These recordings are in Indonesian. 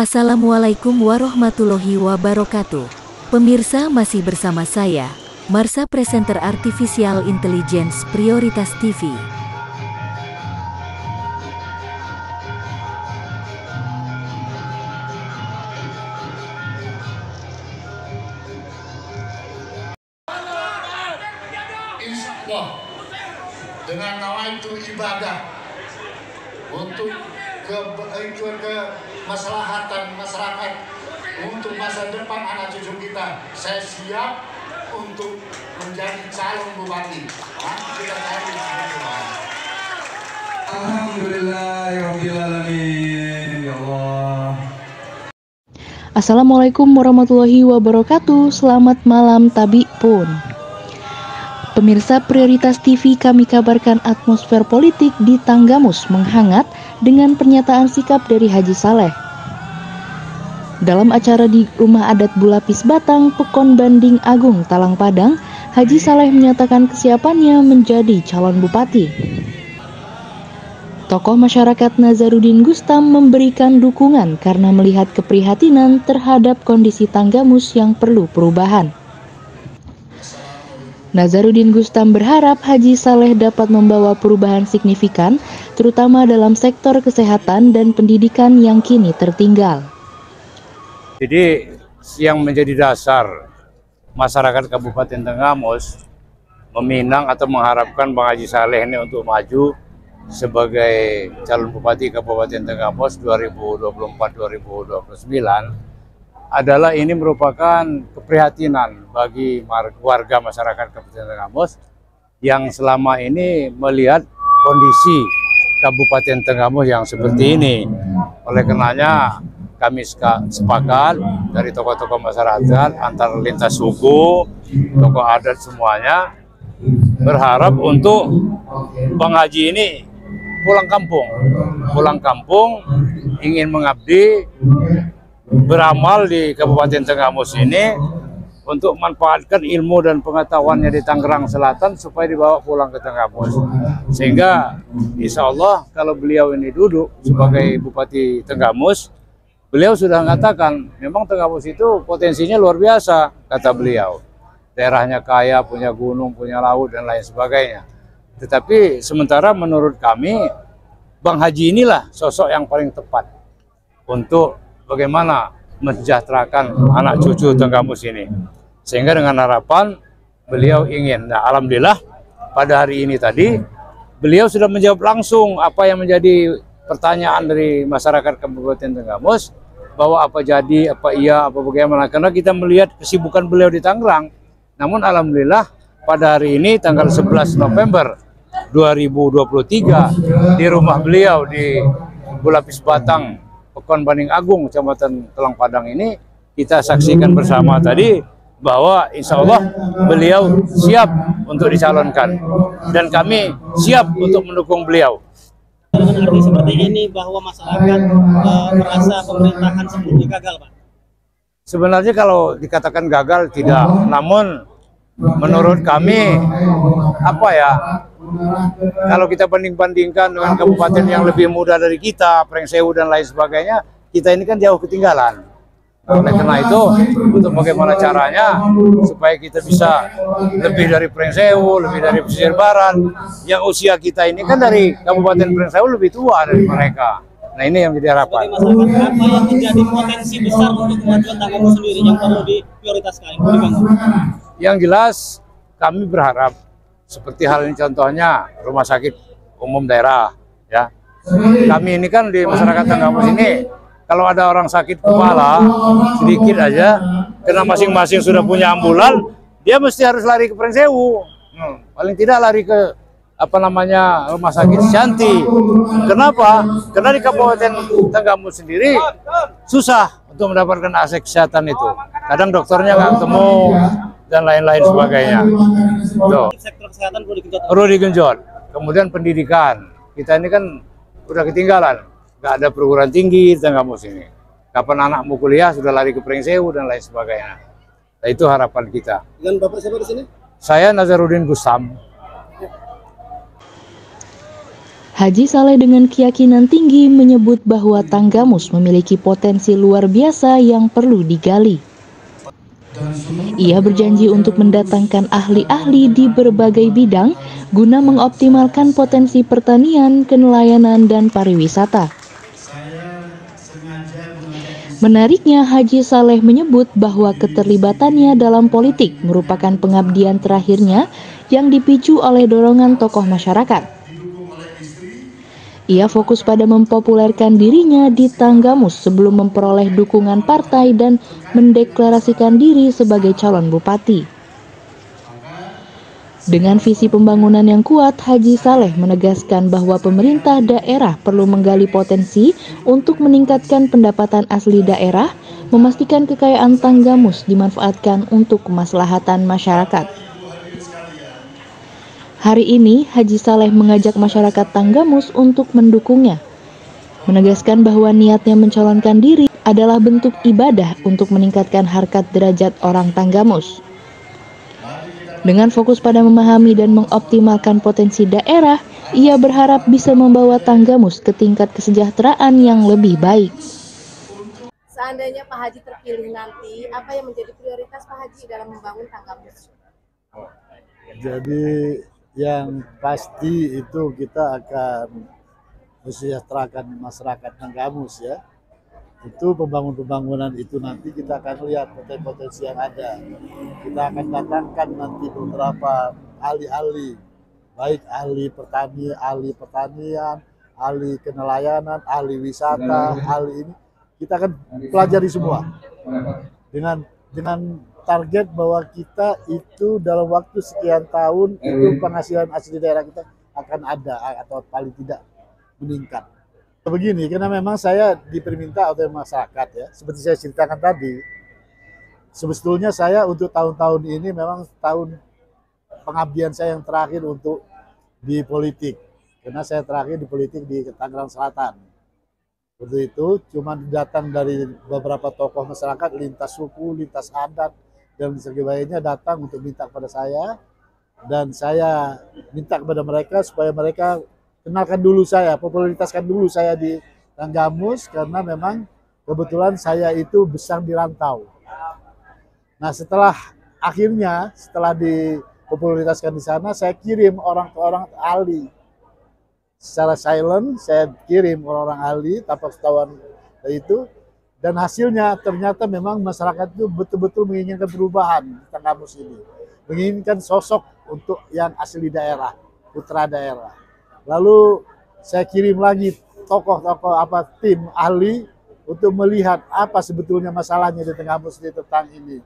Assalamualaikum warahmatullahi wabarakatuh. Pemirsa masih bersama saya, Marsa Presenter Artificial Intelligence Prioritas TV. dengan nama itu ibadah untuk ke, ke kemaslahatan masyarakat untuk masa depan anak cucu kita. Saya siap untuk menjadi calon bupati. Kita cari Alhamdulillahirrahmanirrahim Ya Allah. Assalamualaikum warahmatullahi wabarakatuh. Selamat malam Tabi pun. Pemirsa Prioritas TV kami kabarkan atmosfer politik di Tanggamus menghangat dengan pernyataan sikap dari Haji Saleh. Dalam acara di Rumah Adat Bulapis Batang, Pekon Banding Agung, Talang Padang, Haji Saleh menyatakan kesiapannya menjadi calon bupati. Tokoh masyarakat Nazarudin Gustam memberikan dukungan karena melihat keprihatinan terhadap kondisi Tanggamus yang perlu perubahan. Nazarudin Gustam berharap Haji Saleh dapat membawa perubahan signifikan, terutama dalam sektor kesehatan dan pendidikan yang kini tertinggal. Jadi yang menjadi dasar masyarakat Kabupaten Tenggamus meminang atau mengharapkan Bang Haji Saleh ini untuk maju sebagai calon bupati Kabupaten Tenggamus 2024-2029 adalah ini merupakan keprihatinan bagi warga masyarakat Kabupaten Tenggamus yang selama ini melihat kondisi Kabupaten Tenggamus yang seperti ini. Oleh karenanya kami sepakat dari tokoh-tokoh masyarakat antar lintas suku, tokoh adat semuanya berharap untuk Bang Haji ini pulang kampung. Pulang kampung ingin mengabdi beramal di Kabupaten Tenggamus ini untuk manfaatkan ilmu dan pengetahuannya di Tangerang Selatan supaya dibawa pulang ke Tenggamus. Sehingga insya Allah kalau beliau ini duduk sebagai Bupati Tenggamus, beliau sudah mengatakan memang Tenggamus itu potensinya luar biasa, kata beliau. Daerahnya kaya, punya gunung, punya laut, dan lain sebagainya. Tetapi sementara menurut kami, Bang Haji inilah sosok yang paling tepat untuk bagaimana mensejahterakan anak cucu Tenggamus ini. Sehingga dengan harapan beliau ingin, nah Alhamdulillah pada hari ini tadi, beliau sudah menjawab langsung apa yang menjadi pertanyaan dari masyarakat Kabupaten Tenggamus, bahwa apa jadi, apa iya, apa bagaimana. Karena kita melihat kesibukan beliau di Tangerang. Namun Alhamdulillah pada hari ini tanggal 11 November 2023 di rumah beliau di Bulapis Batang, Pekon Banding Agung, Kecamatan Telang Padang ini kita saksikan bersama tadi bahwa insya Allah beliau siap untuk dicalonkan dan kami siap untuk mendukung beliau. Seperti ini bahwa masyarakat e, merasa pemerintahan sebelumnya gagal, Pak. Sebenarnya kalau dikatakan gagal tidak, namun menurut kami apa ya kalau kita banding-bandingkan dengan kabupaten yang lebih muda dari kita, Prengsewu dan lain sebagainya, kita ini kan jauh ketinggalan. Oleh karena itu, untuk bagaimana caranya supaya kita bisa lebih dari Prengsewu, lebih dari pesisir barat, yang usia kita ini kan dari Kabupaten Prengsewu lebih tua dari mereka. Nah ini yang menjadi harapan. Menjadi potensi besar untuk kemajuan sendiri yang perlu diprioritaskan? Yang jelas kami berharap seperti hal ini contohnya rumah sakit umum daerah ya. Kami ini kan di masyarakat Tanggamus ini kalau ada orang sakit kepala sedikit aja karena masing-masing sudah punya ambulan dia mesti harus lari ke Prengsewu. Hmm, paling tidak lari ke apa namanya rumah sakit Shanti. Kenapa? Karena di Kabupaten Tanggamus sendiri susah untuk mendapatkan akses kesehatan itu. Kadang dokternya nggak ketemu dan lain-lain sebagainya. Tuh. Sektor kesehatan perlu digenjot. Perlu digenjot. Kemudian pendidikan. Kita ini kan udah ketinggalan. Nggak ada perguruan tinggi di Tanggamus ini. Kapan anak mau kuliah sudah lari ke Prengsewu dan lain sebagainya. Nah, itu harapan kita. Dengan Bapak siapa di sini? Saya Nazarudin Gusam. Haji Saleh dengan keyakinan tinggi menyebut bahwa Tanggamus memiliki potensi luar biasa yang perlu digali. Ia berjanji untuk mendatangkan ahli-ahli di berbagai bidang guna mengoptimalkan potensi pertanian, kenelayanan, dan pariwisata. Menariknya, Haji Saleh menyebut bahwa keterlibatannya dalam politik merupakan pengabdian terakhirnya yang dipicu oleh dorongan tokoh masyarakat. Ia fokus pada mempopulerkan dirinya di Tanggamus sebelum memperoleh dukungan partai dan mendeklarasikan diri sebagai calon bupati. Dengan visi pembangunan yang kuat, Haji Saleh menegaskan bahwa pemerintah daerah perlu menggali potensi untuk meningkatkan pendapatan asli daerah, memastikan kekayaan Tanggamus dimanfaatkan untuk kemaslahatan masyarakat. Hari ini, Haji Saleh mengajak masyarakat Tanggamus untuk mendukungnya. Menegaskan bahwa niatnya mencalonkan diri adalah bentuk ibadah untuk meningkatkan harkat derajat orang Tanggamus. Dengan fokus pada memahami dan mengoptimalkan potensi daerah, ia berharap bisa membawa Tanggamus ke tingkat kesejahteraan yang lebih baik. Seandainya Pak Haji terpilih nanti, apa yang menjadi prioritas Pak Haji dalam membangun Tanggamus? Jadi yang pasti itu kita akan mensejahterakan masyarakat Nanggamus ya. Itu pembangun-pembangunan itu nanti kita akan lihat potensi-potensi yang ada. Kita akan datangkan nanti beberapa ahli-ahli, baik ahli pertanian, ahli pertanian, ahli kenelayanan, ahli wisata, ahli ini kita akan pelajari semua dengan dengan target bahwa kita itu dalam waktu sekian tahun itu penghasilan asli daerah kita akan ada atau paling tidak meningkat. Begini, karena memang saya diperminta oleh masyarakat ya, seperti saya ceritakan tadi, sebetulnya saya untuk tahun-tahun ini memang tahun pengabdian saya yang terakhir untuk di politik, karena saya terakhir di politik di Tangerang Selatan. Untuk itu, cuma datang dari beberapa tokoh masyarakat, lintas suku, lintas adat, dan sebagainya datang untuk minta kepada saya dan saya minta kepada mereka supaya mereka kenalkan dulu saya, popularitaskan dulu saya di Tanggamus karena memang kebetulan saya itu besar di rantau. Nah setelah akhirnya setelah dipopularitaskan di sana, saya kirim orang ke orang ahli secara silent, saya kirim orang-orang ahli tanpa ketahuan itu dan hasilnya ternyata memang masyarakat itu betul-betul menginginkan perubahan di kampus ini. Menginginkan sosok untuk yang asli daerah, putra daerah. Lalu saya kirim lagi tokoh-tokoh apa tim ahli untuk melihat apa sebetulnya masalahnya di tengah ini tentang ini.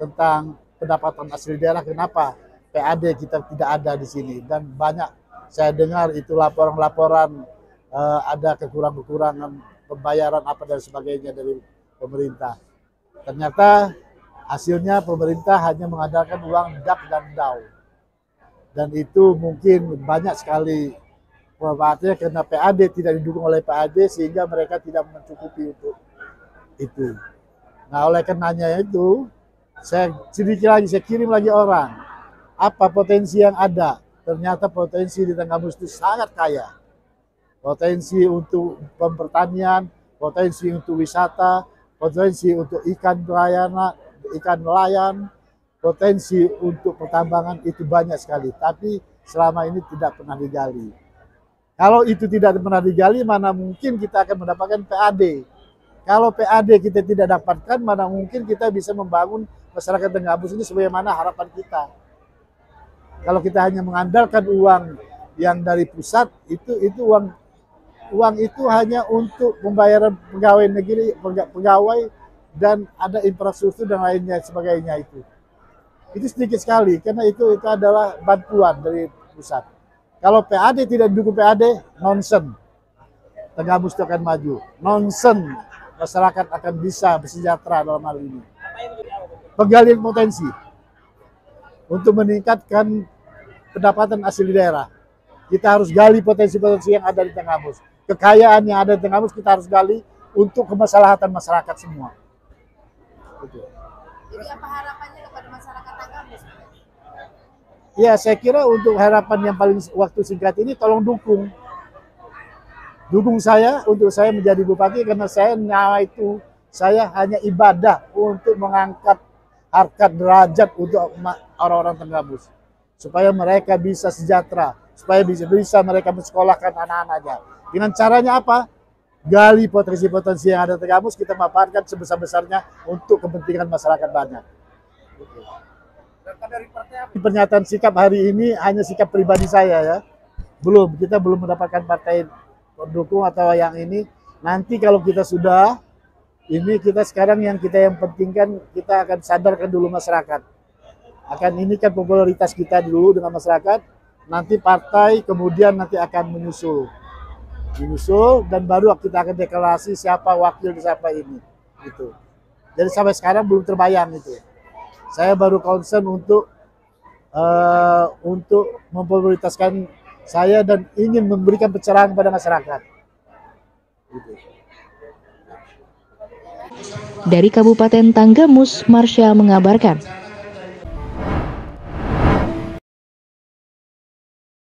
Tentang pendapatan asli daerah, kenapa PAD kita tidak ada di sini. Dan banyak saya dengar itu laporan-laporan uh, ada kekurangan-kekurangan pembayaran apa dan sebagainya dari pemerintah. Ternyata hasilnya pemerintah hanya mengandalkan uang DAP dan DAO. Dan itu mungkin banyak sekali manfaatnya karena PAD tidak didukung oleh PAD sehingga mereka tidak mencukupi untuk itu. Nah oleh karenanya itu saya sedikit lagi saya kirim lagi orang apa potensi yang ada ternyata potensi di tengah itu sangat kaya potensi untuk pertanian, potensi untuk wisata, potensi untuk ikan nelayan, ikan nelayan, potensi untuk pertambangan itu banyak sekali. Tapi selama ini tidak pernah digali. Kalau itu tidak pernah digali, mana mungkin kita akan mendapatkan PAD. Kalau PAD kita tidak dapatkan, mana mungkin kita bisa membangun masyarakat Tenggabus ini sebagaimana harapan kita. Kalau kita hanya mengandalkan uang yang dari pusat, itu itu uang uang itu hanya untuk pembayaran pegawai negeri, pegawai dan ada infrastruktur dan lainnya sebagainya itu. Itu sedikit sekali karena itu itu adalah bantuan dari pusat. Kalau PAD tidak didukung PAD, nonsen. Tengah itu akan maju. Nonsen. Masyarakat akan bisa bersejahtera dalam hal ini. Penggalian potensi untuk meningkatkan pendapatan asli daerah. Kita harus gali potensi-potensi yang ada di Tengahmus kekayaan yang ada di Tenggamus kita harus gali untuk kemaslahatan masyarakat semua. Gitu. Jadi apa harapannya kepada masyarakat Tenggamus? Ya, saya kira untuk harapan yang paling waktu singkat ini tolong dukung. dukung saya untuk saya menjadi bupati karena saya nyawa itu saya hanya ibadah untuk mengangkat harkat derajat untuk orang-orang Tenggamus supaya mereka bisa sejahtera supaya bisa bisa mereka mensekolahkan anak-anaknya dengan caranya apa gali potensi-potensi yang ada di kita manfaatkan sebesar-besarnya untuk kepentingan masyarakat banyak pernyataan sikap hari ini hanya sikap pribadi saya ya. Belum, kita belum mendapatkan partai pendukung atau yang ini. Nanti kalau kita sudah, ini kita sekarang yang kita yang pentingkan kita akan sadarkan dulu masyarakat. Akan ini kan popularitas kita dulu dengan masyarakat. Nanti partai kemudian nanti akan menyusul. Menyusul dan baru kita akan deklarasi siapa wakil siapa ini. Gitu. Jadi sampai sekarang belum terbayang itu. Saya baru concern untuk eh, untuk memprioritaskan saya dan ingin memberikan pencerahan kepada masyarakat. Gitu. Dari Kabupaten Tanggamus, Marsha mengabarkan,